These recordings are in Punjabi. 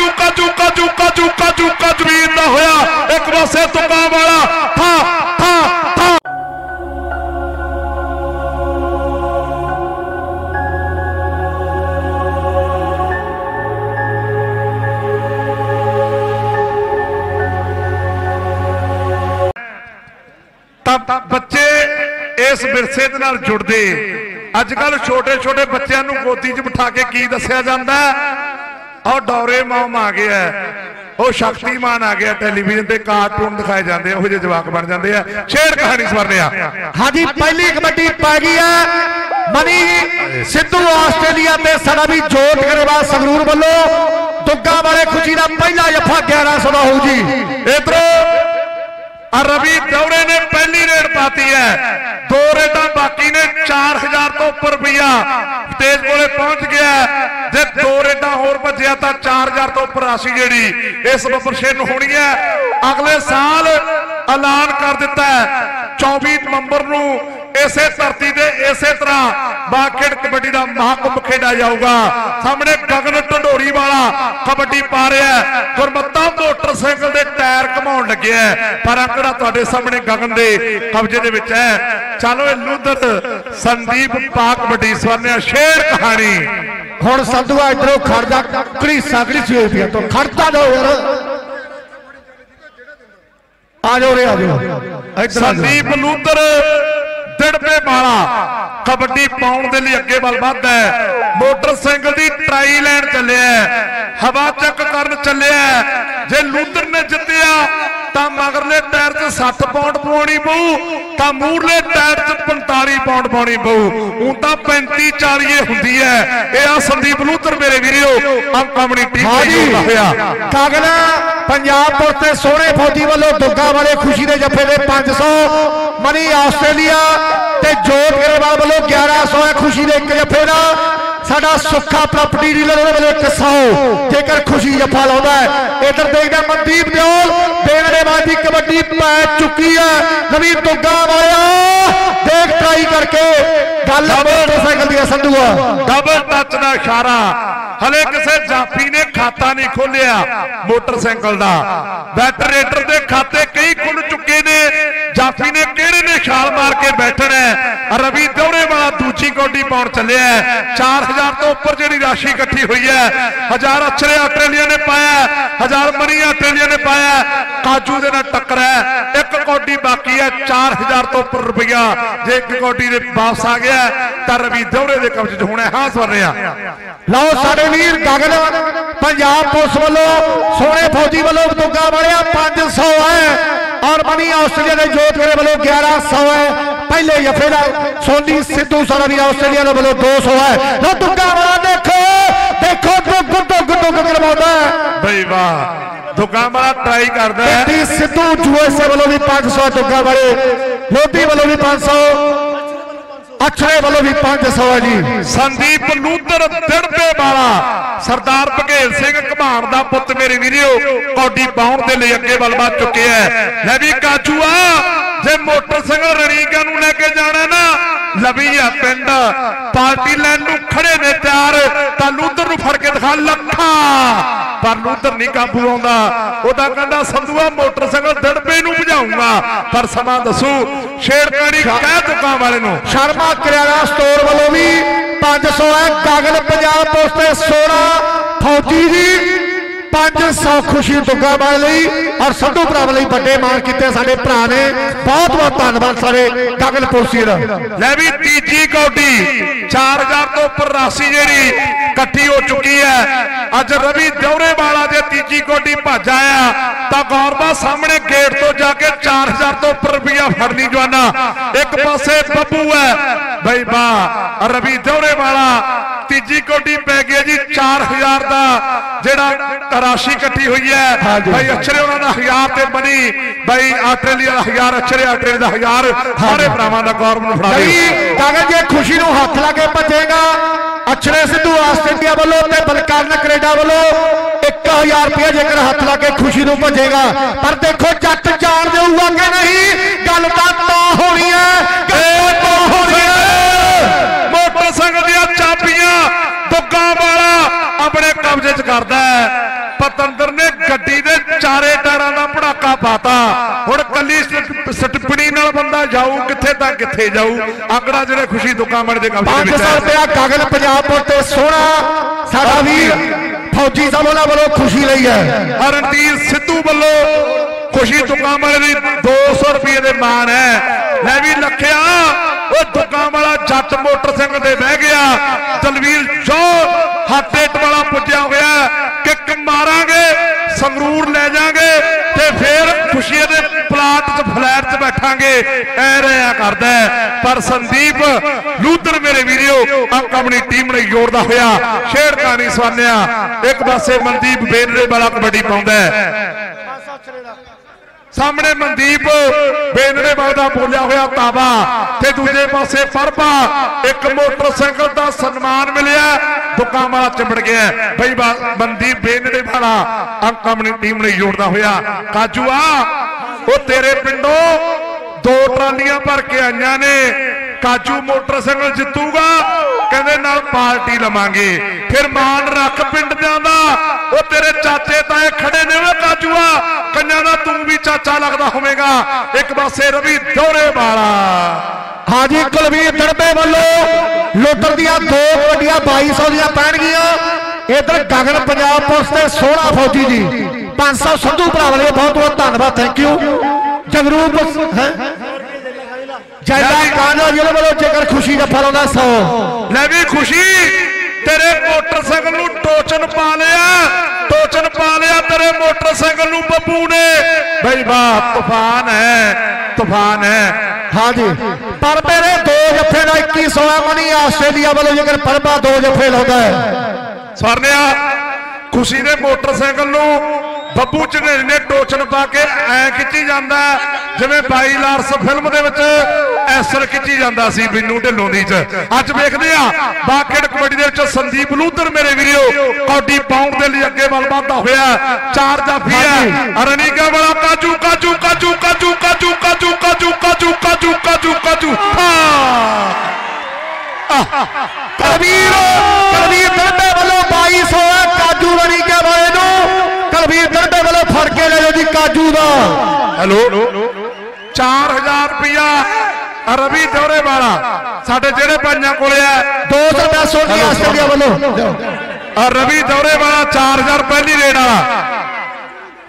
ਚੂਕਾ ਚੂਕਾ ਚੂਕਾ ਚੂਕਾ ਕਾਜੂ ਜ਼ਮੀਨ ਦਾ ਹੋਇਆ। ਇੱਕ ਪਾਸੇ ਤੁਕਾਂ ਵਾਲਾ, ਥਾ ਥਾ ਥਾ। ਤਾਂ ਬੱਚੇ ਇਸ ਵਿਰਸੇ ਦੇ ਨਾਲ ਜੁੜਦੇ। ਅੱਜ ਕੱਲ ਛੋਟੇ ਛੋਟੇ ਬੱਚਿਆਂ ਨੂੰ ਗੋਦੀ 'ਚ ਬਿਠਾ ਕੇ ਕੀ ਦੱਸਿਆ ਜਾਂਦਾ? ਉਹ ਡੌਰੇ ਮੌਮ ਆ ਗਿਆ। ਉਹ ਸ਼ਕਤੀਮਾਨ ਆ ਗਿਆ ਟੈਲੀਵਿਜ਼ਨ ਤੇ ਕਾਰਟੂਨ ਦਿਖਾਏ ਜਾਂਦੇ ਆ ਉਹੋ ਜਿਹੇ ਜਵਾਕ ਬਣ ਜਾਂਦੇ ਆ। ਛੇੜ ਕਹਾਣੀ ਸਵਰਨਿਆ ਹਾਂਜੀ ਪਹਿਲੀ ਕਬੱਡੀ ਪੈ ਗਈ ਹੈ ਮਨੀ ਸਿੱਧੂ ਆਸਟ੍ਰੇਲੀਆ ਤੇ ਸਾਡਾ ਵੀ ਜੋਤ ਗਰੇਵਾਲ ਸੰਗਰੂਰ ਵੱਲੋਂ। ਦੁੱਗਾ ਵਾਲੇ ਖੁਸ਼ੀ ਦਾ ਪਹਿਲਾ ਜੱਫਾ 1100 ਦਾ ਹੋਊ ਜੀ। ਇਧਰੋਂ ਆ ਰਵੀ ਦੌਰੇ ਨੇ ਪਹਿਲੀ ਰੇਡ ਪਾਤੀ ਹੈ। ਦੋ ਰੇਡਾਂ ਬਾਕੀ ਨੇ 4000 ਤੋਂ ਉੱਪਰ ਰੁਪਈਆ। ਸਟੇਜ ਕੋਲੇ ਪਹੁੰਚ ਗਿਆ। ਜੇ ਦੋ ਰੇਡਾਂ ਹੋਰ ਭੱਜਿਆ ਤਾਂ 4000 ਤੋਂ ਉੱਪਰ ਰਾਸ਼ੀ ਜਿਹੜੀ ਇਸ ਬੱਬਰਸ਼ੇਰ ਨੂੰ ਹੋਣੀ ਹੈ। ਅਗਲੇ ਸਾਲ ਐਲਾਨ ਕਰ ਦਿੱਤਾ ਹੈ। 24 ਨਵੰਬਰ ਨੂੰ ਇਸੇ ਧਰਤੀ ਤੇ ਇਸੇ ਤਰ੍ਹਾਂ ਬਾਖੇੜ ਕਬੱਡੀ ਦਾ ਮਹਾਕੁੰਭ ਖੇਡਿਆ ਜਾਊਗਾ। ਸਾਹਮਣੇ ਗਗਨ ਢੰਡੋਰੀ ਵਾਲਾ ਕਬੱਡੀ ਪਾ ਰਿਹਾ ਹੈ। ਮੋਟਰਸਾਈਕਲ ਦੇ ਟਾਇਰ ਘਮਾਉਣ ਲੱਗਿਆ ਪਰ ਅੰਕੜਾ ਤੁਹਾਡੇ ਸਾਹਮਣੇ ਗਗਨ ਦੇ ਕਬਜ਼ੇ ਦੇ ਵਿੱਚ ਹੈ। ਚਲੋ ਇਹ ਲੁੱਧਰ ਸੰਦੀਪ ਪਾਕ ਕਬੱਡੀ ਸਵਰਨਿਆ ਸ਼ੇਰ ਕਹਾਣੀ। ਹੁਣ ਸੰਧੂਆ ਇਧਰੋਂ ਖੜਦਾ, ਘੜੀਸਾ, ਘੜੀਸੀ ਹੋਈ ਪਿਆ ਤੋਂ। ਖੜਦਾ ਦੋ ਯਾਰ। ਆ ਜਾਓ ਰੇ ਆ ਜਾਓ। ਸੰਦੀਪ ਲੂਦਰ ਦਿੜਪੇ ਵਾਲਾ ਕਬੱਡੀ ਪਾਉਣ ਦੇ ਲਈ ਅੱਗੇ ਵੱਲ ਵੱਧਦਾ ਹੈ। ਮੋਟਰਸਾਈਕਲ ਦੀ ਟਰਾਈ ਲੈਣ ਚੱਲਿਆ ਹਵਾ ਚੱਕ ਕਰਨ ਚੱਲਿਆ ਜੇ ਲੂਦਰ ਨੇ ਜਿੱਤਿਆ, ਤਾਂ ਮਗਰਲੇ ਟਾਇਰ 'ਚ 60 ਪਾਉਂਡ ਪਾਉਣੀ ਪਊ। ਤਾਂ ਮੂਰਲੇ ਟਾਇਰ 'ਚ 45 ਪਾਉਂਡ ਪਾਉਣੀ ਪਊ। ਹੁਣ ਤਾਂ 35 40 ਏ ਹੁੰਦੀ ਹੈ ਇਹ ਆ ਸੰਦੀਪ ਲੂਦਰ ਮੇਰੇ ਵੀਰੋ। ਅੰਕਮਣੀ ਟੀਮ ਹਾਂ ਦਾ ਹੋਇਆ। ਗਗਨ ਪੰਜਾਬ ਪੁਲਿਸ ਤੇ ਸੋਹਣੇ ਫੌਜੀ ਵੱਲੋਂ ਦੁੱਗਾ ਵਾਲੇ ਖੁਸ਼ੀ ਦੇ ਜੱਫੇ ਦੇ 500 ਮਨੀ ਆਸਟ੍ਰੇਲੀਆ ਤੇ ਜੋਤ ਗਰੇਵਾਲ ਵੱਲੋਂ 1100 ਹੈ ਖੁਸ਼ੀ ਦੇ ਇੱਕ ਜੱਫੇ ਦਾ। ਸਾਡਾ ਸੁੱਖਾ ਪ੍ਰਾਪਰਟੀ ਡੀਲਰ ਉਹਦੇ ਵੱਲੋਂ 100 ਜੇਕਰ ਖੁਸ਼ੀ ਜੱਫਾ ਲਾਉਂਦਾ ਹੈ ਇਧਰ ਦੇਖਦਾ ਮਨਦੀਪ ਦਿਓਲ ਦੇਣ ਦੇ ਬਾਅਦ ਦੀ ਕਬੱਡੀ ਪੈ ਚੁੱਕੀ ਹੈ। ਨਵੀਂ ਦੁੱਗਾ ਵਾਲਿਆ ਦੇਖ ਟਰਾਈ ਕਰਕੇ। ਗੱਲ ਮੋਟਰਸਾਈਕਲ ਦੀ ਸੰਧੂਆ। ਡਬਲ ਟੱਚ ਦਾ ਇਸ਼ਾਰਾ। ਹਲੇ ਕਿਸੇ ਜਾਫੀ ਨੇ ਖਾਤਾ ਨਹੀਂ ਖੋਲਿਆ ਮੋਟਰਸਾਈਕਲ ਦਾ। ਵੈਟਰੇਟਰ ਦੇ ਖਾਤੇ ਕਈ ਖੁੱਲ ਚੁੱਕੇ ਨੇ। ਜਾਫੀ ਨੇ ਕਿਹੜੇ ਨੇ ਛਾਲ ਮਾਰ ਕੇ ਬੈਠਣਾ ਰਵੀ ਦੌਰੇ ਵਾਲਾ ਦੂਜੀ ਪਾਉਣ ਚੱਲਿਆ 4000 ਤੋਂ ਉੱਪਰ ਜਿਹੜੀ ਰਾਸ਼ੀ ਇਕੱਠੀ ਹੋਈ ਹੈ, ਹਜ਼ਾਰ ਅਛਰੇ ਆਸਟ੍ਰੇਲੀਆ ਨੇ ਪਾਇਆ, ਹਜ਼ਾਰ ਮਨੀ ਆਸਟ੍ਰੇਲੀਆ ਨੇ ਪਾਇਆ, ਕਾਜੂ ਦੇ ਨਾਲ ਟੱਕਰ ਹੈ, ਇੱਕ ਕੌਡੀ ਬਾਕੀ ਹੈ 4000 ਤੋਂ ਉੱਪਰ ਰੁਪਇਆ ਜੇ ਇੱਕ ਕੌਡੀ ਦੇ ਵਾਪਸ ਆ ਗਿਆ, ਤਾਂ ਰਵੀ ਦੌਰੇ ਦੇ ਕਬਜ਼ੇ 'ਚ ਹੋਣਾ ਹਾਂ ਸਵਰ ਰਿਹਾ। ਲਓ ਸਾਡੇ ਵੀਰ ਗਗਨ, ਪੰਜਾਬ ਪੁਲਿਸ ਵੱਲੋਂ, ਸੋਹਣੇ ਫੌਜੀ ਵੱਲੋਂ ਬੰਦੂਕਾਂ ਵਾਲਿਆ 500 ਹੈ, ਔਰ ਬਣੀ ਆਸਟ੍ਰੇਲੀਆ ਦੇ ਜੋਤ ਮੇਰੇ ਵੱਲੋਂ 1100 ਹੈ। ਪਹਿਲੇ ਜਫੇ ਦਾ ਸੋਨੀ ਸਿੱਧੂ ਸਾਰਾ ਵੀ ਆਸਟ੍ਰੇਲੀਆ ਦੇ ਵੱਲੋਂ 200 ਹੈ। ਲਓ ਦੁੱਗਾ ਵਾਲਾ ਦੇਖੋ ਦੇਖੋ ਦੁੱਗ ਦੁੱਗ ਦੁੱਗ ਕਰਵਾਉਂਦਾ ਹੈ। ਬਈ ਵਾਹ ਦੁਕਾਨ ਵਾਲਾ ਟਰਾਈ ਕਰਦਾ ਹੈ। ਸਿੱਧੂ ਯੂਐਸਏ ਵੱਲੋਂ ਵੀ 500 ਦੁੱਗਾ ਵਾਲੇ। ਲੋਧੀ ਵੱਲੋਂ ਵੀ 500 ਅਛਰੇ ਵੱਲੋਂ ਵੀ 500 ਹੈ ਜੀ। ਸੰਦੀਪ ਲੂਦਰ ਦਿੜਪੇ ਵਾਲਾ, ਸਰਦਾਰ ਭਗੇਲ ਸਿੰਘ ਘਮਾਣ ਦਾ ਪੁੱਤ ਮੇਰੇ ਵੀਰਿਓ, ਕੌਡੀ ਪਾਉਣ ਦੇ ਲਈ ਅੱਗੇ ਵੱਲ ਵੱਧ ਚੁੱਕਿਆ ਹੈ ਲੈ ਵੀ ਕਾਜੂਆ ਜੇ ਮੋਟਰਸਾਈਕਲ ਰਣੀਕਾ ਨੂੰ ਲੈ ਕੇ ਜਾਣਾ ਨਾ, ਲਵੀ ਆ ਪਿੰਡ। ਪਾਰਟੀ ਲੈਣ ਨੂੰ ਖੜੇ ਨੇ ਤਿਆਰ, ਤਾਂ ਲੂਦਰ ਨੂੰ ਫੜ ਕੇ ਦਿਖਾ ਲੱਖਾਂ। ਪਰ ਲੂਦਰ ਨਹੀਂ ਕਾਬੂ ਆਉਂਦਾ। ਉਹਦਾ ਕਹਿੰਦਾ, ਸੰਧੂਆ ਮੋਟਰਸਾਈਕਲ ਦਿੜਪੇ ਭਜਾਉਂਗਾ ਪਰ ਸਮਾਂ ਦੱਸੂ ਛੇੜਕਾਣੀ ਕਹਿ ਦੁਕਾਨ ਵਾਲੇ ਨੂੰ। ਸ਼ਰਮਾ ਕਰਿਆਨਾ ਸਟੋਰ ਵੱਲੋਂ ਵੀ 500 ਹੈ ਕਾਗਲ ਪੰਜਾਬ ਪੁਲਿਸ ਤੇ 16 ਫੌਜੀ ਦੀ 500 ਖੁਸ਼ੀ ਦੁੱਗਾ ਵਾਲੇ ਲਈ ਔਰ ਸੰਧੂ ਭਰਾਵਾਂ ਲਈ ਵੱਡੇ ਮਾਣ ਕੀਤੇ ਸਾਡੇ ਭਰਾ ਨੇ। ਬਹੁਤ ਬਹੁਤ ਧੰਨਵਾਦ ਸਾਰੇ ਕਾਗਲ ਪੁਲਿਸ ਦਾ। ਲੈ ਵੀ ਤੀਜੀ ਕੌਡੀ 4000 ਤੋਂ ਉੱਪਰ ਰਾਸ਼ੀ ਜਿਹੜੀ ਇਕੱਠੀ ਹੋ ਚੁੱਕੀ ਹੈ। ਅੱਜ ਰਵੀ ਦੌਰੇ ਵਾਲਾ ਤੀਜੀ ਕੌਡੀ ਭੱਜ ਆਇਆ। ਤਾਂ ਗੌਰਬਾ ਸਾਹਮਣੇ ਗੇਟ ਤੋਂ ਜਾ ਕੇ 4000 ਤੋਂ ਉੱਪਰ ਰੁਪਇਆ ਫੜਨੀ ਜਵਾਨਾ। ਇੱਕ ਪਾਸੇ ਬੱਬੂ ਹੈ। ਬਈ ਬਾ ਰਵੀ ਦੌਰੇ ਵਾਲਾ ਤੀਜੀ ਕੌਡੀ ਪੈ ਗਈ ਜੀ 4000 ਦਾ ਜਿਹੜਾ ਰਾਸ਼ੀ ਇਕੱਠੀ ਹੋਈ ਹੈ। ਬਈ ਅਛਰੇ ਉਹਨਾਂ ਦਾ 1000 ਤੇ ਬਣੀ। ਬਈ ਆਸਟ੍ਰੇਲੀਆ ਦਾ 1000 ਅਛਰੇ ਆਸਟ੍ਰੇਲੀਆ ਦਾ 1000 ਸਾਰੇ ਭਰਾਵਾਂ ਦਾ ਗੌਰਵ ਨੂੰ ਫੜਾ ਨਹੀਂ ਕਾਗਲ ਜੇ ਖੁਸ਼ੀ ਨੂੰ ਹੱਥ ਲਾ ਕੇ ਭੱਜੇਗਾ ਅਛਰੇ ਸਿੱਧੂ ਆਸਟ੍ਰੇਲੀਆ ਵੱਲੋਂ ਤੇ ਬਲਕਾਰਨ ਕੈਨੇਡਾ ਵੱਲੋਂ 1000 ਰੁਪਏ ਜੇਕਰ ਹੱਥ ਲਾ ਕੇ ਖੁਸ਼ੀ ਨੂੰ ਭੱਜੇਗਾ। ਪਰ ਦੇਖੋ, ਜੱਟ ਜਾਣ ਦੇਊਗਾ ਕਿ ਨਹੀਂ? ਗੱਲ ਤਾਂ ਤਾਂ ਹੋਣੀ ਹੈ, ਗੱਲ ਤਾਂ ਹੋਣੀ ਹੈ। ਮੋਟਰਸਾਈਕਲ ਦੀਆਂ ਚਾਬੀਆਂ ਦੁੱਗਾ ਵਾਲਾ ਆਪਣੇ ਕਬਜ਼ੇ 'ਚ ਕਰਦਾ ਹੈ। ਪਤੰਦਰ ਨੇ ਗੱਡੀ ਦੇ ਚਾਰੇ ਟਾਇਰਾਂ ਦਾ ਪੜਾਕਾ ਪਾਤਾ। ਹੁਣ ਸਟਪਣੀ ਨਾਲ ਬੰਦਾ ਜਾਊ ਕਿੱਥੇ ਤਾਂ ਕਿੱਥੇ ਜਾਊ। ਆਂਕੜਾ ਜਿਹੜੇ ਖੁਸ਼ੀ ਦੁਕਾਨ ਦੇ ਕਬਜ਼ੇ 500 ਵਿੱਚ ਹੈ। ਰੁਪਇਆ ਗਗਨ ਪੰਜਾਬ ਪੁਰ ਤੇ ਸੋਹਣਾ ਸਾਡਾ ਵੀਰ ਫੌਜੀ ਸਾਹਿਬ ਉਹਨਾਂ ਵੱਲੋਂ ਖੁਸ਼ੀ ਲਈ ਹੈ। ਹਰਨਦੀਪ ਸਿੱਧੂ ਵੱਲੋਂ ਖੁਸ਼ੀ ਦੁਕਾਨ ਵਾਲੇ ਦੀ 200 ਰੁਪਏ ਦੇ ਮਾਨ ਹੈ। ਲੈ ਵੀ ਲਖਿਆ ਉਹ ਦੁਕਾਨ ਵਾਲਾ ਜੱਟ ਮੋਟਰਸਾਈਕਲ ਤੇ ਬਹਿ ਗਿਆ। ਦਲਵੀਰ ਜੋ ਹੱਟੇਟ ਵਾਲਾ ਪੁੱਜਿਆ ਹੋਇਆ ਕਿੱਕ ਮਾਰਾਂਗੇ ਸੰਗਰੂਰ ਲੈ ਜਾਾਂਗੇ ਤੇ ਫੇਰ ਖੁਸ਼ੀ ਦੇ ਪਲਾਟ 'ਚ ਫਲੈਟ 'ਚ ਬੈਠਾਂਗੇ ਐ ਕਰਦਾ ਪਰ ਸੰਦੀਪ ਲੂਦਰ ਮੇਰੇ ਵੀਰਿਓ, ਅੰਕ ਆਪਣੀ ਟੀਮ ਨੇ ਜੋੜਦਾ ਹੋਇਆ। ਸ਼ੇਰ ਕਹਾਣੀ ਸਵਾਨਿਆ। ਇੱਕ ਪਾਸੇ ਮਨਦੀਪ ਬੇਨਰੇ ਵਾਲਾ ਕਬੱਡੀ ਪਾਉਂਦਾ ਸਾਹਮਣੇ ਮਨਦੀਪ ਬੇਨਰੇ ਵਾਲ ਦਾ ਬੋਲਿਆ ਹੋਇਆ ਤਾਵਾ। ਤੇ ਦੂਜੇ ਪਾਸੇ ਪਰਬਾ ਇੱਕ ਮੋਟਰਸਾਈਕਲ ਦਾ ਸਨਮਾਨ ਮਿਲਿਆ। ਦੁਕਾਨ ਵਾਲਾ ਚਿੰਬੜ ਗਿਆ। ਬਈ ਮਨਦੀਪ ਬੇਨਰੇ ਵਾਲਾ ਅੰਕ ਆਪਣੀ ਟੀਮ ਨੇ ਜੋੜਦਾ ਹੋਇਆ। ਕਾਜੂਆ, ਉਹ ਤੇਰੇ ਪਿੰਡੋਂ ਦੋ ਟਰਾਲੀਆਂ ਭਰ ਕੇ ਆਈਆਂ ਨੇ। ਕਾਜੂ ਮੋਟਰਸਾਈਕਲ ਜਿੱਤੂਗਾ, ਕਹਿੰਦੇ ਨਾਲ ਪਾਰਟੀ ਲਵਾਂਗੇ। ਫਿਰ ਮਾਨ ਰੱਖ ਪਿੰਡ ਜਾਂਦਾ ਉਹ ਤੇਰੇ ਚਾਚੇ ਤਾਏ ਖੜੇ ਨੇ ਵੇ ਕਾਜੂਆ। ਕੰਨਾਂ ਦਾ ਤੂੰ ਵੀ ਚਾਚਾ ਲੱਗਦਾ ਹੋਵੇਗਾ। ਇੱਕ ਪਾਸੇ ਰਵੀ ਦੌਰੇ ਵਾਲਾ। ਹਾਜੀ, ਕੁਲਵੀਰ ਦੜਬੇ ਵੱਲੋਂ ਲੋਟਰ ਦੀਆਂ ਦੋ ਕਬੱਡੀਆਂ 2200 ਦੀਆਂ ਪੈਣਗੀਆਂ। ਇਧਰ ਗਗਨ ਪੰਜਾਬ ਪੁਲਿਸ ਤੇ ਸੋਹਣਾ ਫੌਜੀ ਜੀ। 500 ਸੰਧੂ ਭਰਾਵਾਂ ਵਾਲੇ ਬਹੁਤ ਬਹੁਤ ਧੰਨਵਾਦ ਥੈਂਕ ਯੂ ਜਗਰੂਪ ਹੈ? ਜੈਦਾ ਕਾਨਾ ਜਿਹਦੇ ਵੱਲੋਂ ਜੇਕਰ ਖੁਸ਼ੀ ਦਾ ਫਲ ਆਉਂਦਾ 100 ਲੈ ਵੀ ਖੁਸ਼ੀ। ਤੇਰੇ ਮੋਟਰਸਾਈਕਲ ਨੂੰ ਟੋਚਨ ਪਾ ਲਿਆ। ਟੋਚਨ ਪਾ ਲਿਆ ਤੇਰੇ ਮੋਟਰਸਾਈਕਲ ਨੂੰ ਬੱਬੂ ਨੇ। ਬਈ ਵਾਹ ਤੂਫਾਨ ਹੈ ਤੂਫਾਨ ਹੈ। ਹਾਂਜੀ। ਪਰ ਮੇਰੇ ਦੋ ਜੱਫੇ ਦਾ 2100 ਹੈ ਮਨੀ ਆਸਟ੍ਰੇਲੀਆ ਵੱਲੋਂ ਜੇਕਰ ਪਰਬਾ ਦੋ ਜੱਫੇ ਲਾਉਂਦਾ ਹੈ। ਸਵਰਨਿਆ ਖੁਸ਼ੀ ਦੇ ਮੋਟਰਸਾਈਕਲ ਨੂੰ ਬੱਬੂ ਝਨੇਰੀ ਨੇ ਟੋਚਨ ਪਾ ਕੇ ਐ ਖਿੱਚੀ ਜਾਂਦਾ ਜਿਵੇਂ ਬਾਈ ਲਾਰਸ ਫਿਲਮ ਦੇ ਵਿੱਚ ਐਸਰ ਖਿੱਚੀ ਜਾਂਦਾ ਸੀ ਬਿੰਨੂ ਢਿੱਲੋਂ ਦੀ ਚ ਅੱਜ ਵੇਖਦੇ ਆ ਬਾਕੇਟ ਕਬੱਡੀ ਦੇ ਵਿੱਚ ਸੰਦੀਪ ਲੂਦਰ ਮੇਰੇ ਵੀਰੋ ਕੌਡੀ ਪਾਉਂਡ ਦੇ ਲਈ ਅੱਗੇ ਵੱਲ ਵਧਦਾ ਹੋਇਆ ਚਾਰ ਜਾਫੀ ਹੈ ਰਣੀਗਾ ਵਾਲਾ ਕਾਜੂ ਕਾਜੂ ਕਾਜੂ ਕਾਜੂ ਕਾਜੂ ਕਾਜੂ ਕਾਜੂ ਕਾਜੂ ਕਾਜੂ ਕਾਜੂ ਕਾਜੂ ਹਾਂ ਕਲਵੀਰ ਕਲਵੀਰ ਦਰਬੇ ਵੱਲੋਂ 2200 ਹੈ ਕਾਜੂ ਬਣੀ ਕੇ ਵਾਲੇ ਨੂੰ ਕਲਵੀਰ ਦਰਬੇ ਵੱਲੋਂ ਫੜ ਕੇ ਲੈ ਜਾਓ ਜੀ ਕਾਜੂ ਦਾ ਹੈਲੋ? 4000 ਰੁਪਇਆ ਰਵੀ ਦੌਰੇ ਵਾਲਾ। ਸਾਡੇ ਜਿਹੜੇ ਪੰਜਾਂ ਕੋਲੇ ਆ 200 ਰੁਪਏ ਸੋਨੀ ਆਸਟ੍ਰੇਲੀਆ ਵੱਲੋਂ। ਰਵੀ ਦੌਰੇ ਵਾਲਾ 4000 ਪਹਿਲੀ ਰੇਡ ਵਾਲਾ।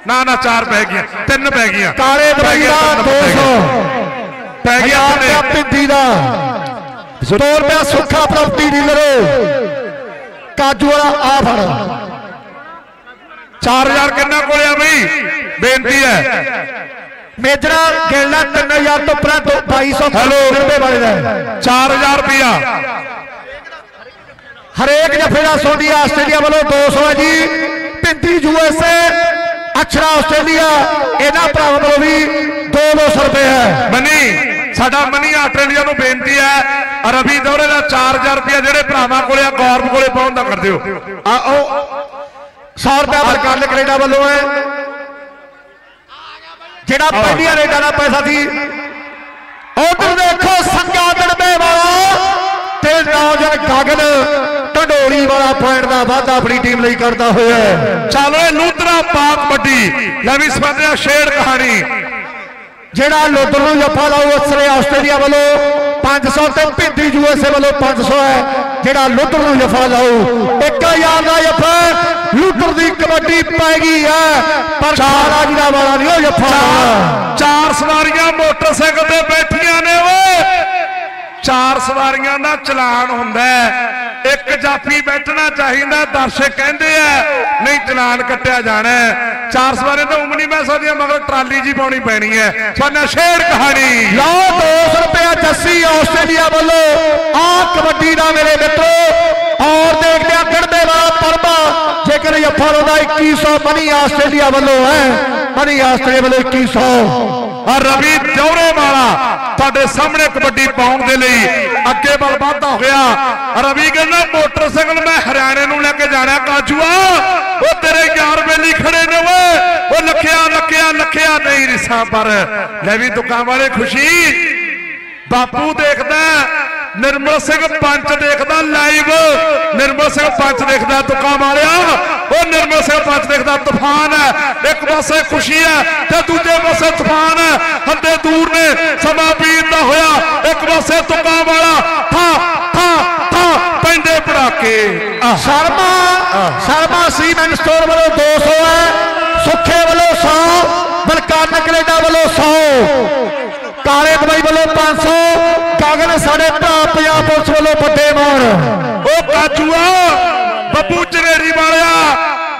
ਨਾ ਨਾ ਚਾਰ ਪੈ ਗਈਆਂ ਤਿੰਨ ਪੈ ਗਈਆਂ। ਕਾਲੇ ਦਵਾਈ ਦਾ ਤਿੰਨ ਪੈ 200 ਗਈਆਂ। ਪੈ ਗਿਆ ਪਿੰਦੀ ਦਾ। 100 ਰੁਪਏ ਸੁੱਖਾ ਪ੍ਰਾਪਰਟੀ ਡੀਲਰ। ਕਾਜੂ ਵਾਲਾ ਆ ਫੜ। 4000 ਕਿੰਨਾ ਕੋਲੇ ਆ ਬਈ? ਬੇਨਤੀ ਹੈ। ਮੇਜਰਾ ਗਿਣਨਾ 3000 ਤੋਂ ਪਰਾਂ ਤੋਂ 2200 ਹੈਲੋ। ਰੁਪਏ ਵਾਲੇ ਦਾ 4000 ਰੁਪਇਆ ਹਰੇਕ ਜਫੇ ਦਾ ਸੋਨੀ ਆਸਟ੍ਰੇਲੀਆ ਵੱਲੋਂ 200 ਹੈ ਜੀ। ਪਿੰਦੀ ਯੂਐਸਏ ਅਛਰਾ ਆਸਟ੍ਰੇਲੀਆ ਇਹਨਾਂ ਭਰਾਵਾਂ ਵੱਲੋਂ ਵੀ 200 ਰੁਪਏ ਹੈ। ਮਨੀ ਸਾਡਾ ਮਨੀ ਆਸਟ੍ਰੇਲੀਆ ਨੂੰ ਬੇਨਤੀ ਹੈ ਰਵੀ ਦੌਰੇ ਦਾ 4000 ਰੁਪਇਆ ਜਿਹੜੇ ਭਰਾਵਾਂ ਕੋਲੇ ਆ ਗੌਰਵ ਕੋਲੇ ਪਾਉਣ ਦਾ ਕਰ ਦਿਓ। ਆ ਉਹ 100 ਰੁਪਏ ਪਰ ਗੱਲ ਕੈਨੇਡਾ ਵੱਲੋਂ ਹੈ। ਜਿਹੜਾ ਪਹਿਲੀਆਂ ਰੇਟਾਂ ਦਾ ਪੈਸਾ ਸੀ ਉਧਰ ਦੇਖੋ ਸੰਗਾ ਦੜਬੇ ਵਾਲਾ ਤੇ ਨੌਜਵਾਨ ਗਗਨ ਢੰਡੋਰੀ ਵਾਲਾ ਪੁਆਇੰਟ ਦਾ ਵਾਅਦਾ ਆਪਣੀ ਟੀਮ ਲਈ ਕਰਦਾ ਹੋਇਆ। ਚਲੋ ਇਹ ਲੂਤਰਾ ਪਾਕ ਵੱਡੀ ਲੈ ਵੀ ਸਮਝਿਆ ਸ਼ੇਰ ਕਹਾਣੀ। ਜਿਹੜਾ ਲੋਦਰ ਨੂੰ ਜੱਫਾ ਲਾਊ ਅਸਰੇ ਆਸਟ੍ਰੇਲੀਆ ਵੱਲੋਂ 500 ਤੇ ਭਿੰਦੀ ਯੂਐਸਏ ਵੱਲੋਂ 500 ਹੈ। ਜਿਹੜਾ ਲੋਦਰ ਨੂੰ ਜੱਫਾ ਲਾਊ 1000 ਦਾ ਜੱਫਾ ਲੋਦਰ ਦੀ ਕਬੱਡੀ ਪੈ ਗਈ ਹੈ ਪਰ ਸਾਰਾ ਜਿਹੜਾ ਵਾਲਾ ਨਹੀਂ ਉਹ ਜੱਫਾ। ਚਾਰ ਸਵਾਰੀਆਂ ਮੋਟਰਸਾਈਕਲ ਤੇ ਬੈਠੀਆਂ ਨੇ ਓਏ ਚਾਰ ਸਵਾਰੀਆਂ ਦਾ ਚਲਾਨ ਹੁੰਦਾ। ਇੱਕ ਜਾਫੀ ਬੈਠਣਾ ਚਾਹੀਦਾ ਦਰਸ਼ਕ ਕਹਿੰਦੇ ਆ ਨਹੀਂ ਚਲਾਨ ਕੱਟਿਆ ਜਾਣਾ। ਚਾਰ ਸਵਾਰੀਆਂ ਤਾਂ ਉਮਣੀ ਮੈਂ ਸਕਦੀਆਂ ਮਗਰ ਟਰਾਲੀ ਜੀ ਪਾਉਣੀ ਪੈਣੀ ਹੈ ਸੋਨਾ ਸ਼ੇਰ ਕਹਾਣੀ ਲਓ 200 ਰੁਪਏ ਜੱਸੀ ਆਸਟ੍ਰੇਲੀਆ ਵੱਲੋਂ ਆ ਕਬੱਡੀ ਦਾ ਮੇਰੇ ਮਿੱਤਰੋ ਔਰ ਦੇਖਦੇ ਆ ਵਾਲਾ ਪਰਬਾ, ਜੇਕਰ ਜੱਫਾ ਲਾਉਂਦਾ 2100 ਮਨੀ ਆਸਟ੍ਰੇਲੀਆ ਵੱਲੋਂ, ਹੈ ਮਨੀ ਆਸਟ੍ਰੇਲੀਆ ਵੱਲੋਂ 2100 ਆ ਰਵੀ ਦੌਰੇ ਵਾਲਾ ਤੁਹਾਡੇ ਸਾਹਮਣੇ ਕਬੱਡੀ ਪਾਉਣ ਦੇ ਲਈ ਅੱਗੇ ਵੱਲ ਵਾਧਾ ਹੋਇਆ। ਰਵੀ ਕਹਿੰਦਾ, ਮੋਟਰਸਾਈਕਲ ਮੈਂ ਹਰਿਆਣੇ ਨੂੰ ਲੈ ਕੇ ਜਾਣਾ, ਕਾਜੂਆ। ਉਹ ਤੇਰੇ ਯਾਰ ਬੇਲੀ ਖੜੇ ਨੇ ਓਏ। ਉਹ ਲੱਖਿਆ ਲੱਖਿਆ ਲੱਖਿਆ ਨਹੀਂ ਰਿਸਾਂ ਪਰ। ਲੈ ਵੀ ਦੁਕਾਨ ਵਾਲੇ ਖੁਸ਼ੀ। ਬਾਪੂ ਦੇਖਦਾ ਨਿਰਮਲ ਸਿੰਘ ਪੰਚ ਦੇਖਦਾ ਲਾਈਵ। ਨਿਰਮਲ ਸਿੰਘ ਪੰਚ ਦੇਖਦਾ ਦੁਕਾਨ ਵਾਲਿਆ। ਉਹ ਨਿਰਮਲ ਸਿੰਘ ਪੰਚ ਦੇਖਦਾ ਤੂਫਾਨ ਹੈ। ਇੱਕ ਪਾਸੇ ਖੁਸ਼ੀ ਹੈ ਤੇ ਦੂਜੇ ਪਾਸੇ ਤੂਫਾਨ ਹੈ। ਹੱਦੇ ਦੂਰ ਨੇ ਸਮਾਂ ਬੀਤਦਾ ਹੋਇਆ। ਇੱਕ ਪਾਸੇ ਤੁਕਾਂ ਵਾਲਾ ਠਾ ਠਾ ਠਾ ਪੈਂਦੇ ਪੜਾਕੇ। ਆਹ। ਸ਼ਰਮਾ ਸ਼ਰਮਾ ਸੀਮੈਂਟ ਸਟੋਰ ਵੱਲੋਂ 200 ਹੈ। ਸੁੱਖੇ ਵੱਲੋਂ 100 ਬਲਕਾਨ ਕੈਨੇਡਾ ਵੱਲੋਂ 100 ਕਾਲੇ ਦਵਾਈ ਵੱਲੋਂ 500 ਗਗਨ ਸਾਡੇ ਭਰਾ ਪੰਜਾਬ ਪੁਲਿਸ ਵੱਲੋਂ ਵੱਡੇ ਮਾਣ। ਉਹ ਕਾਜੂਆ ਬੱਬੂ ਚਨੇੜੀ ਵਾਲਿਆ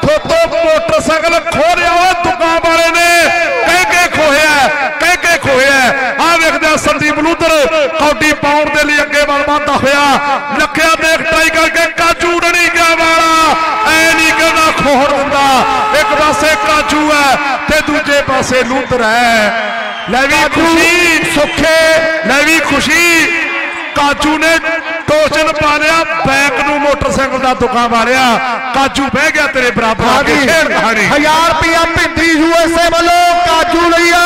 ਥੋਤੋ ਮੋਟਰਸਾਈਕਲ ਖੋਰਿਆ ਓਏ ਦੁਕਾਨ ਵਾਲੇ ਨੇ। ਕਹਿ ਕੇ ਖੋਹਿਆ, ਕਹਿ ਕੇ ਖੋਹਿਆ। ਆ ਵੇਖਦੇ ਸੰਦੀਪ ਲੂਦਰ ਕੌਡੀ ਪਾਉਣ ਦੇ ਲਈ ਅੱਗੇ ਵੱਲ ਵਧਦਾ ਹੋਇਆ। ਲੱਖਿਆ ਦੇਖ ਟਰਾਈ ਕਰਕੇ ਕਾਜੂ ਰਣੀ ਗਿਆ ਵਾਲਾ। ਐ ਨਹੀਂ ਕਹਿੰਦਾ ਖੋਹੜ ਦਿੰਦਾ। ਇੱਕ ਪਾਸੇ ਕਾਜੂ ਹੈ ਤੇ ਦੂਜੇ ਪਾਸੇ ਲੂਦਰ ਹੈ। ਲੈ ਵੀ ਖੁਸ਼ੀ ਸੁੱਖੇ ਲੈ ਵੀ ਖੁਸ਼ੀ। ਕਾਜੂ ਨੇ ਟੋਚਨ ਪਾ ਲਿਆ ਬੈਕ ਨੂੰ ਮੋਟਰਸਾਈਕਲ ਦਾ ਦੁਕਾਨ ਵਾਲਿਆ ਕਾਜੂ ਬਹਿ ਗਿਆ ਤੇਰੇ ਬਰਾਬਰ ਆ ਕੇ ਖੇਡ ਕਹਾਣੀ 1000 ਰੁਪਿਆ ਭਿੰਦੀ ਯੂਐਸਏ ਵੱਲੋਂ ਕਾਜੂ ਲਈ ਆ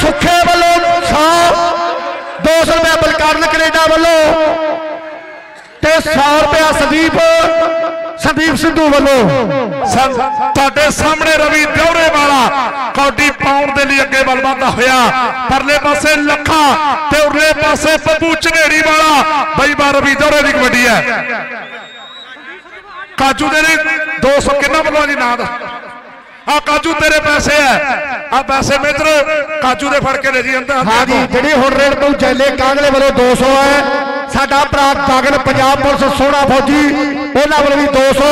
ਸੁੱਖੇ ਵੱਲੋਂ 100 200 ਰੁਪਏ ਬਲਕਾਰਨ ਕੈਨੇਡਾ ਵੱਲੋਂ ਤੇ 100 ਰੁਪਿਆ ਸੰਦੀਪ ਸੰਦੀਪ ਸਿੱਧੂ ਵੱਲੋਂ। ਤੁਹਾਡੇ ਸਾਹਮਣੇ ਰਵੀ ਦਿਉਰੇ ਵਾਲਾ ਕੌਡੀ ਪਾਉਣ ਦੇ ਲਈ ਅੱਗੇ ਵੱਲ ਵਧਦਾ ਹੋਇਆ। ਪਰਲੇ ਪਾਸੇ ਲੱਖਾ ਤੇ ਉਰਲੇ ਪਾਸੇ ਬੱਬੂ ਝਨੇੜੀ ਵਾਲਾ। ਬਈ ਬਾ ਰਵੀ ਦਿਉਰੇ ਦੀ ਕਬੱਡੀ ਹੈ। ਕਾਜੂ ਦੇ ਲਈ 200 ਕਿੰਨਾ ਵੱਲੋਂ ਜੀ ਨਾਂ ਦਾ ਆ ਕਾਜੂ ਤੇਰੇ ਪੈਸੇ ਹੈ। ਆ ਪੈਸੇ ਮੇਤਰ ਕਾਜੂ ਦੇ ਫੜ ਕੇ ਲੈ ਜੀ ਅੰਦਰ। ਹਾਂ ਜੀ ਜਿਹੜੀ ਹੁਣ ਰੇਡ ਤੋਂ ਜੈਲੇ ਕਾਂਗਲੇ ਵੱਲੋਂ 200 ਹੈ। ਸਾਡਾ ਭਰਾ ਗਗਨ ਪੰਜਾਬ ਪੁਲਿਸ ਸੋਹਣਾ ਫੌਜੀ। ਉਹਨਾਂ ਵੱਲੋਂ ਵੀ 200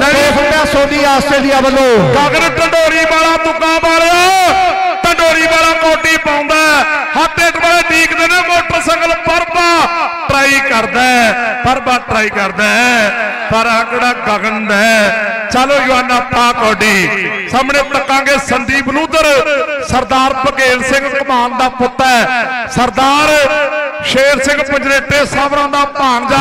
ਲੈ ਜੀ। 200 ਰੁਪਿਆ ਸੋਨੀ ਆਸਟ੍ਰੇਲੀਆ ਵੱਲੋਂ। ਗਗਨ ਢੰਡੋਰੀ ਵਾਲਾ ਤੁਕਾਂ ਵਾਲਿਆ ਢੰਡੋਰੀ ਵਾਲਾ ਕੋਟੀ ਪਾਉਂਦਾ ਹੈ। ਵਾਲੇ ਡੀਕਦੇ ਨੇ ਮੋਟਰਸਾਈਕਲ ਪਰਬਾ ਟਰਾਈ ਕਰਦਾ ਹੈ, ਪਰਬਾ ਟਰਾਈ ਕਰਦਾ ਹੈ, ਪਰ ਆਕੜਾ ਗਗਨ ਦਾ ਚਲੋ ਯਵਾਨਾ ਪਾ ਕੋਡੀ ਸਾਹਮਣੇ ਤੱਕਾਂਗੇ ਸੰਦੀਪ ਲੂਦਰ ਸਰਦਾਰ ਭਗੇਲ ਸਿੰਘ ਕਮਾਨ ਦਾ ਪੁੱਤ ਹੈ। ਸਰਦਾਰ ਸ਼ੇਰ ਸਿੰਘ ਪੰਜਰੇਟੇ ਸਾਬਰਾਂ ਦਾ ਭਾਂਜਾ।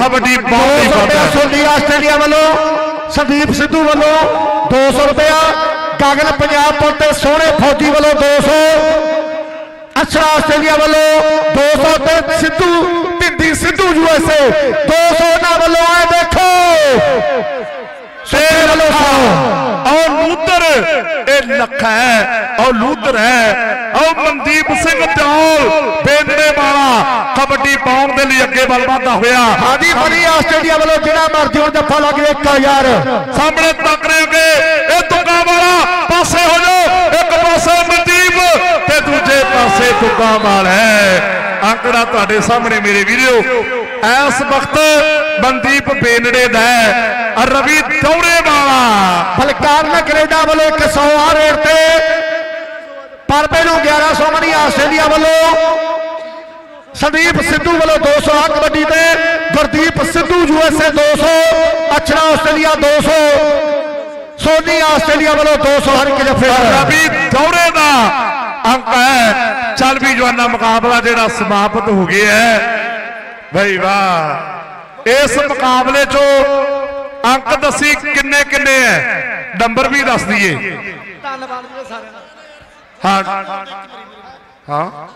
ਕਬੱਡੀ ਬਹੁਤ 200 ਹੀ। ਵੱਡਾ ਸੋਨੀ ਆਸਟ੍ਰੇਲੀਆ ਵੱਲੋਂ ਸੰਦੀਪ ਸਿੱਧੂ ਵੱਲੋਂ 200 ਰੁਪਿਆ ਗਗਨ ਪੰਜਾਬ ਪੁਲਿਸ ਤੇ ਸੋਹਣੇ ਫੌਜੀ ਵੱਲੋਂ 200 ਅਛਰਾ ਆਸਟ੍ਰੇਲੀਆ ਵੱਲੋਂ 200 ਤੇ ਸਿੱਧੂ ਭਿੰਦੀ ਸਿੱਧੂ ਯੂਐਸਏ 200 ਉਹਨਾਂ ਵੱਲੋਂ ਆਏ ਦੇਖੋ। ਸ਼ੇਰ ਵੱਲੋਂ ਹੈ ਔਰ ਲੂਦਰ ਹੈ ਔਰ ਮਨਦੀਪ ਸਿੰਘ ਦਿਓਲ ਬੇਨੜੇ ਵਾਲਾ ਕਬੱਡੀ ਪਾਉਣ ਦੇ ਲਈ ਅੱਗੇ ਵੱਲ ਵਧਦਾ ਹੋਇਆ। ਹਾਦੀ ਮਨੀ ਆਸਟ੍ਰੇਲੀਆ ਵੱਲੋਂ ਜਿਹੜਾ ਮਰਜ਼ੀ ਹੁਣ ਜੱਫਾ ਲੱਗ ਜੇ 1000 ਸਾਹਮਣੇ ਤੱਕ ਰਹੇ ਅੱਗੇ ਇਹ ਤੁੱਕਾ ਵਾਲਾ ਪਾਸੇ ਹੋ ਜਾਓ ਇੱਕ ਪਾਸੇ ਮਨਦੀਪ ਤੇ ਦੂਜੇ ਪਾਸੇ ਤੁੱਕਾ ਵਾਲਾ ਅੰਕੜਾ ਤੁਹਾਡੇ ਸਾਹਮਣੇ ਮੇਰੇ ਵੀਰੋ ਇਸ ਵਕਤ ਮਨਦੀਪ ਬੇਨੜੇ ਦਾ ਰਵੀ ਦੌਰੇ ਵਾਲਾ ਕੈਨੇਡਾ ਵੱਲੋਂ 100 ਆ ਰੇਟ ਤੇ ਪਰਬੇ ਨੂੰ 1100 ਮਨੀ ਆਸਟ੍ਰੇਲੀਆ ਵੱਲੋਂ ਸੰਦੀਪ ਸਿੱਧੂ ਵੱਲੋਂ 200 ਆ ਕਬੱਡੀ ਤੇ Gurdeep Sidhu USA 200 Achhra Australia 200 Soni Australia ਵੱਲੋਂ 200 ਹਰ ਇੱਕ ਜਫੇ ਰਵੀ ਦੌਰੇ ਦਾ ਅੰਕ ਹੈ। ਚੱਲ ਵੀ ਜਵਾਨਾ, ਮੁਕਾਬਲਾ ਜਿਹੜਾ ਸਮਾਪਤ ਹੋ ਗਿਆ ਹੈ। ਬਈ ਵਾਹ। ਇਸ ਮੁਕਾਬਲੇ ਚੋਂ ਅੰਕ ਦੱਸੀ ਕਿੰਨੇ ਕਿੰਨੇ ਹੈ? ਨੰਬਰ ਵੀ ਦੱਸ ਦਈਏ। ਧੰਨਵਾਦ ਵੀਰੇ ਸਾਰਿਆਂ ਦਾ। ਹਾਂ। ਹਾਂ।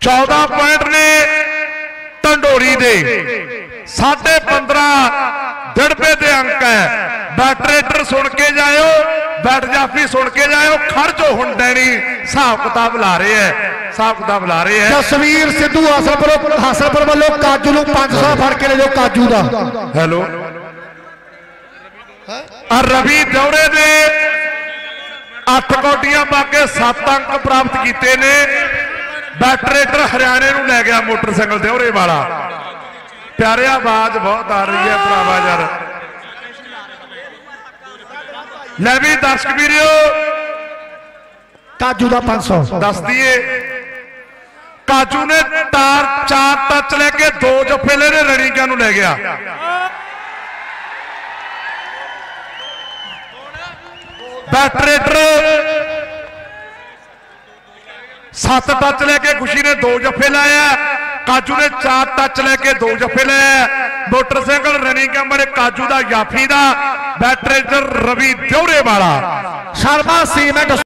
14 ਪੁਆਇੰਟ ਨੇ ਢੰਡੋਰੀ ਦੇ। 15.5 ਡੜਪੇ ਦੇ ਅੰਕ ਹੈ। ਬੈਟਰੇਟਰ ਸੁਣ ਕੇ ਜਾਇਓ ਬੈਟ ਜਾਫੀ ਸੁਣ ਕੇ ਜਾਇਓ ਖਰਚੋ ਹੁਣ ਡੈਣੀ ਹਿਸਾਬ ਕਿਤਾਬ ਲਾ ਰਹੇ ਹੈ। ਹਿਸਾਬ ਕਿਤਾਬ ਲਾ ਰਹੇ ਹੈ। ਜਸਵੀਰ ਸਿੱਧੂ ਹਾਸਲਪੁਰ ਹਾਸਲਪੁਰ ਵੱਲੋਂ ਕਾਜੂ ਨੂੰ 500 ਫੜ ਕੇ ਲੈ ਜਾਓ ਕਾਜੂ ਦਾ। ਹੈਲੋ। ਆ ਰਵੀ ਦੌਰੇ ਨੇ 8 ਕੋਟੀਆਂ ਪਾ ਕੇ 7 ਅੰਕ ਪ੍ਰਾਪਤ ਕੀਤੇ ਨੇ। ਬੈਟਰੇਟਰ ਹਰਿਆਣੇ ਨੂੰ ਲੈ ਗਿਆ ਮੋਟਰਸਾਈਕਲ ਦੌਰੇ ਵਾਲਾ। ਪਿਆਰਿਆ ਆਵਾਜ਼ ਬਹੁਤ ਆ ਰਹੀ ਹੈ ਭਰਾਵਾ ਯਾਰ। ਲੈ ਵੀ ਦਰਸ਼ਕ ਵੀਰਿਓ ਕਾਜੂ ਦਾ 500 ਦੱਸ ਦਈਏ। ਕਾਜੂ ਨੇ ਤਾਰ ਚਾਰ ਟੱਚ ਲੈ ਕੇ ਦੋ ਜੱਫੇ ਲੈ ਰਣੀਕਿਆਂ ਨੂੰ ਲੈ ਗਿਆ। ਬੈਟਰੇਟਰ ਸੱਤ ਟੱਚ ਲੈ ਕੇ ਖੁਸ਼ੀ ਨੇ ਦੋ ਜੱਫੇ ਲਾਇਆ ਕਾਜੂ ਨੇ ਚਾਰ ਟੱਚ ਲੈ ਕੇ ਦੋ ਜੱਫੇ ਲਾਇਆ ਮੋਟਰਸਾਈਕਲ ਰਨਿੰਗ ਨੰਬਰ ਕਾਜੂ ਦਾ, ਯਾਫੀ ਦਾ ਬੈਟਰੇਟਰ ਰਵੀ ਦਿਉਰੇ ਵਾਲਾ ਸ਼ਰਮਾ ਸੀਮੈਂਟ